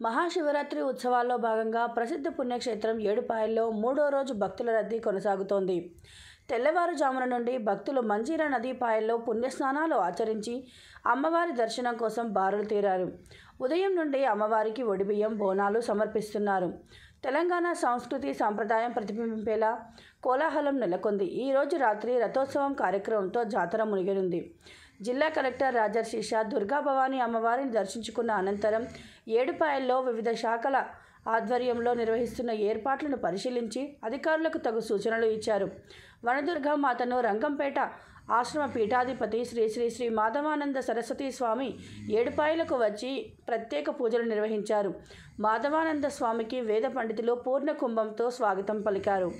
మహాశివరాత్రి ఉత్సవాల్లో భాగంగా ప్రసిద్ధ పుణ్యక్షేత్రం ఏడుపాయల్లో మూడో రోజు భక్తుల రద్దీ కొనసాగుతోంది. తెల్లవారుజామున నుండి భక్తులు మంజీరా నదీ పాయల్లో పుణ్యస్నానాలు ఆచరించి అమ్మవారి దర్శనం కోసం బారులు తీరారు. ఉదయం నుండి అమ్మవారికి ఒడిబియ్యం బోనాలు సమర్పిస్తున్నారు. తెలంగాణ సంస్కృతి సాంప్రదాయం ప్రతిబింబింపేలా కోలాహలం నెలకొంది. ఈరోజు రాత్రి రథోత్సవం కార్యక్రమంతో జాతర మునిగనుంది. జిల్లా కలెక్టర్ రాజర్షిష దుర్గా భవానీ అమ్మవారిని దర్శించుకున్న అనంతరం ఏడుపాయల్లో వివిధ శాఖల ఆధ్వర్యంలో నిర్వహిస్తున్న ఏర్పాట్లను పరిశీలించి అధికారులకు తగు సూచనలు ఇచ్చారు. వనదుర్గా మాతను రంగంపేట ఆశ్రమ పీఠాధిపతి శ్రీ శ్రీ శ్రీ మాధవానంద సరస్వతీ స్వామి ఏడుపాయలకు వచ్చి ప్రత్యేక పూజలు నిర్వహించారు. మాధవానంద స్వామికి వేద పండితులు పూర్ణ కుంభంతో స్వాగతం పలికారు.